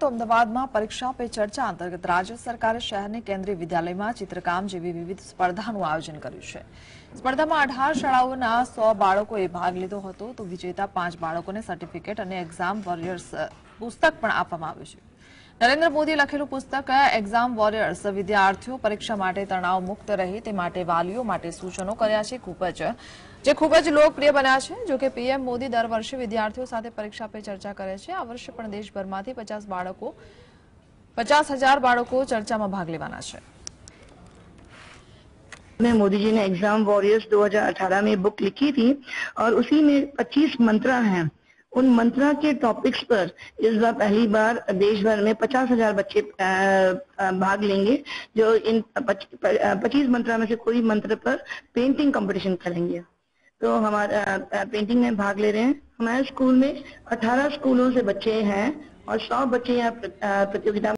તો અમદાવાદમાં પરીક્ષા પે ચર્ચા અંતર્ગત રાજ્ય સરકારે શહેરની કેન્દ્રીય વિદ્યાલયમાં ચિત્રકામ જેવી વિવિધ સ્પર્ધાનું આયોજન કર્યું છે. સ્પર્ધામાં અઢાર શાળાઓના સો બાળકોએ ભાગ લીધો હતો, તો વિજેતા પાંચ બાળકોને સર્ટિફિકેટ અને એક્ઝામ વોરિયર્સ પુસ્તક પણ આપવામાં આવ્યું છે. નરેન્દ્ર મોદીએ લખેલું પુસ્તક એક્ઝામ વોરિયર્સ વિદ્યાર્થીઓ પરીક્ષા માટે તણાવ મુક્ત રહે, તે માટે વાલીઓ માટે સૂચનો કર્યા છે. ખૂબ જ જે ખૂબ જ લોકપ્રિય બન્યા છે જો કે પીએમ મોદી દર વર્ષે વિદ્યાર્થીઓ સાથે પરીક્ષા પે ચર્ચા કરે છે આ વર્ષે પણ દેશભરમાંથી પચાસ બાળકો પચાસ હજાર બાળકો ચર્ચામાં ભાગ લેવાના છે में मोदी जी ने एग्जाम वॉरियर्स 2018 में बुक लिखी थी और उसी में 25 मंत्रा हैं उन मंत्रा के टॉपिक्स पर इस बार पहली बार देश भर में पचास हजार बच्चे अ, अ, भाग लेंगे जो इन पच्चीस मंत्रा में से कोई मंत्र पर पेंटिंग कंपटीशन करेंगे तो हमारा पेंटिंग में भाग ले रहे हैं। हमारे स्कूल में 18 स्कूलों से बच्चे हैं और 100 बच्चे यहाँ प्र- प्रतियोगिता